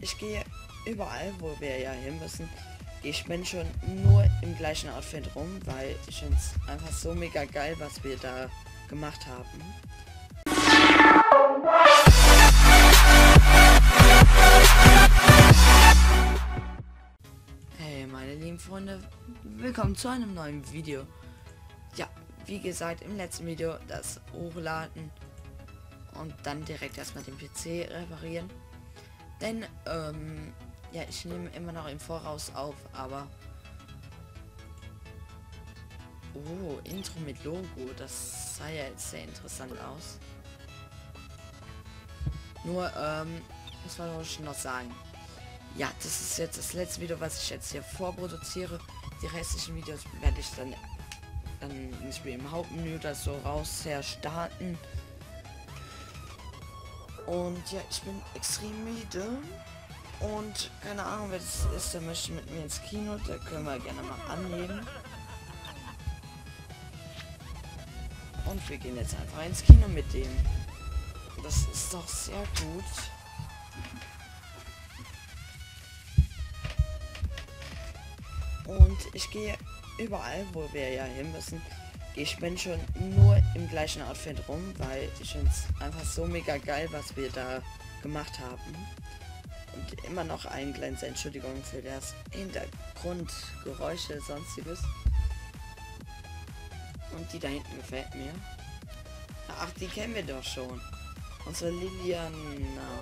ich gehe überall, wo wir ja hin müssen. Ich bin schon nur im gleichen Outfit rum, weil ich finde es einfach so mega geil, was wir da gemacht haben. Hey meine lieben Freunde, willkommen zu einem neuen Video. Ja, wie gesagt, im letzten Video das Hochladen und dann direkt erstmal den PC reparieren. Denn, ähm, ja, ich nehme immer noch im Voraus auf, aber... Oh, Intro mit Logo, das sah ja jetzt sehr interessant aus. Nur, ähm, muss man schon noch sagen. Ja, das ist jetzt das letzte Video, was ich jetzt hier vorproduziere. Die restlichen Videos werde ich dann, dann irgendwie im Hauptmenü oder so raus her starten. Und ja, ich bin extrem müde. Und keine Ahnung, wer das ist, der möchte mit mir ins Kino. Da können wir gerne mal annehmen. Und wir gehen jetzt einfach ins Kino mit dem. Das ist doch sehr gut. Und ich gehe überall, wo wir ja hin müssen. Ich bin schon nur im gleichen Outfit rum, weil ich finde es einfach so mega geil, was wir da gemacht haben. Und immer noch ein kleines Entschuldigung für das Hintergrundgeräusche, sonstiges. Und die da hinten gefällt mir. Ach, die kennen wir doch schon. Unsere Liliana.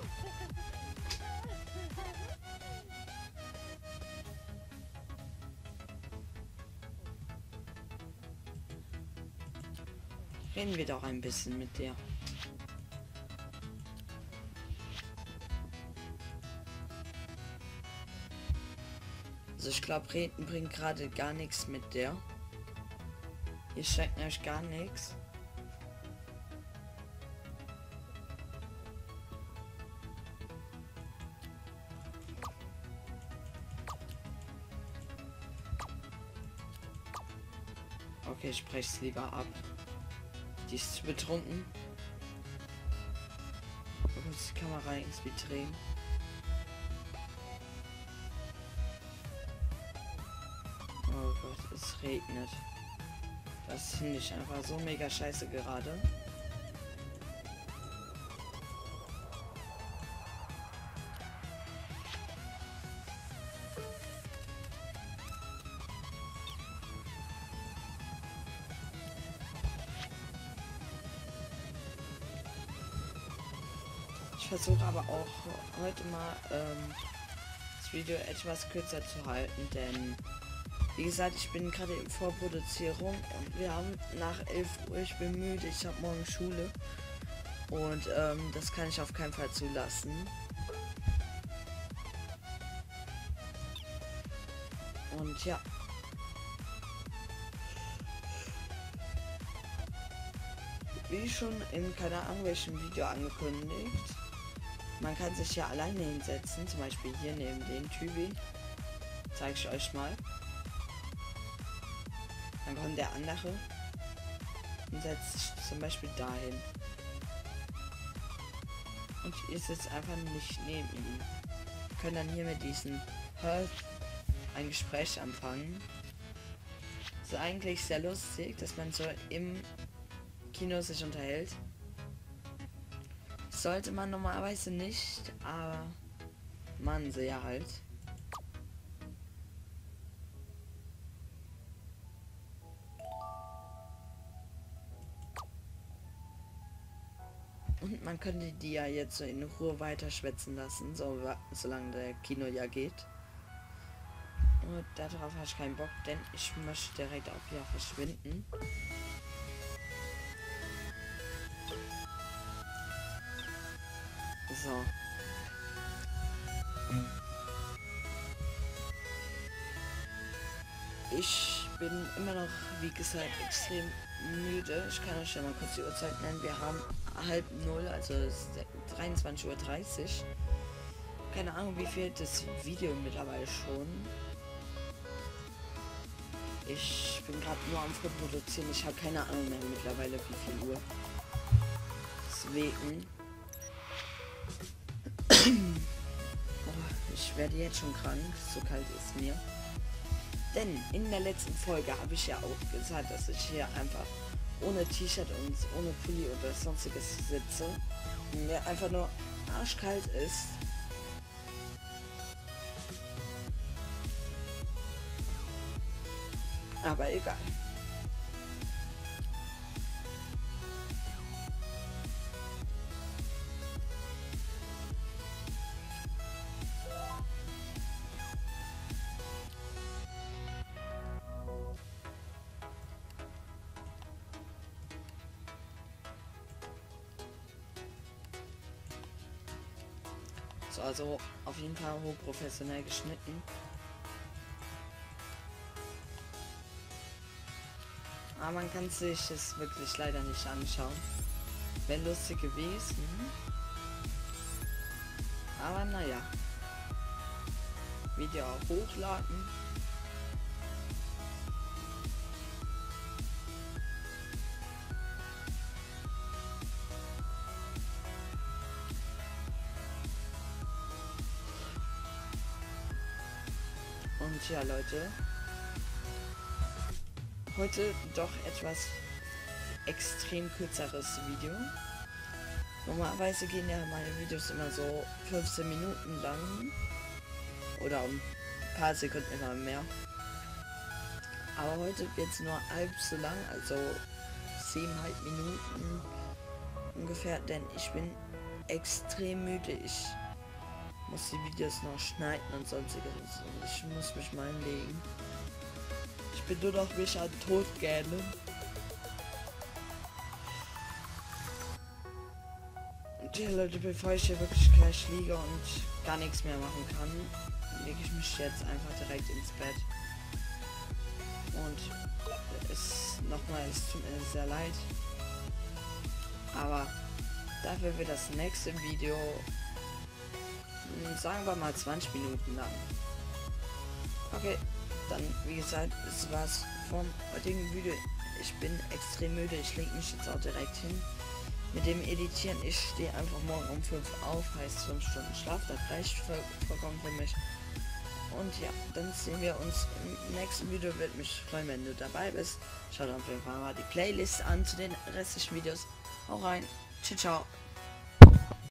Reden wir doch ein bisschen mit der. Also ich glaube, Reden bringt gerade gar nichts mit der. Ihr schenkt euch gar nichts. Okay, ich spreche es lieber ab. Die ist zu betrunken. Muss die Kamera irgendwie drehen. Oh Gott, es regnet. Das finde ich einfach so mega scheiße gerade. Versuche aber auch heute mal ähm, das Video etwas kürzer zu halten, denn wie gesagt, ich bin gerade in Vorproduzierung und wir haben nach 11 Uhr, ich bin müde, ich habe morgen Schule und ähm, das kann ich auf keinen Fall zulassen. Und ja. Wie schon in keiner Ahnung welchem Video angekündigt, man kann sich ja alleine hinsetzen, zum Beispiel hier neben den Typi. Zeige ich euch mal. Dann kommt der andere und setzt sich zum Beispiel dahin. Und ihr sitzt einfach nicht neben ihm. Wir können dann hier mit diesem Health ein Gespräch anfangen. ist eigentlich sehr lustig, dass man so im Kino sich unterhält. Sollte man normalerweise nicht, aber man sehr halt. Und man könnte die ja jetzt so in Ruhe weiter schwätzen lassen, so, solange der Kino ja geht. Und darauf habe ich keinen Bock, denn ich möchte direkt auch wieder verschwinden. So. Ich bin immer noch, wie gesagt, extrem müde. Ich kann euch ja mal kurz die Uhrzeit nennen. Wir haben halb null, also 23.30 Uhr. Keine Ahnung, wie viel das Video mittlerweile schon. Ich bin gerade nur am Vorproduzieren. Ich habe keine Ahnung mehr mittlerweile, wie viel Uhr. Deswegen. Ich werde jetzt schon krank, so kalt ist mir. Denn in der letzten Folge habe ich ja auch gesagt, dass ich hier einfach ohne T-Shirt und ohne Pulli oder sonstiges sitze. Und mir einfach nur arschkalt ist. Aber egal. So, also auf jeden Fall hochprofessionell geschnitten. Aber man kann sich es wirklich leider nicht anschauen. Wäre lustig gewesen. Aber naja. Video hochladen. Und ja, Leute. Heute doch etwas extrem kürzeres Video. Normalerweise gehen ja meine Videos immer so 15 Minuten lang. Oder ein paar Sekunden immer mehr. Aber heute wird es nur halb so lang, also 7,5 Minuten ungefähr, denn ich bin extrem müde. Ich muss die Videos noch schneiden und sonstiges. Und ich muss mich mal hinlegen. Ich bin nur noch mich an tot gerne. Ja Leute, bevor ich hier wirklich gleich liege und gar nichts mehr machen kann, lege ich mich jetzt einfach direkt ins Bett. Und es nochmal, es tut mir sehr leid. Aber dafür wird das nächste Video sagen wir mal 20 Minuten lang. Okay, dann wie gesagt, es war's vom heutigen Video. Ich bin extrem müde, ich lege mich jetzt auch direkt hin. Mit dem Editieren, ich stehe einfach morgen um 5 auf, heißt 5 Stunden Schlaf, das reicht vollkommen für mich. Und ja, dann sehen wir uns im nächsten Video. Würde mich freuen, wenn du dabei bist. Schaut auf jeden Fall mal die Playlist an zu den restlichen Videos. Hau rein. Ciao, ciao.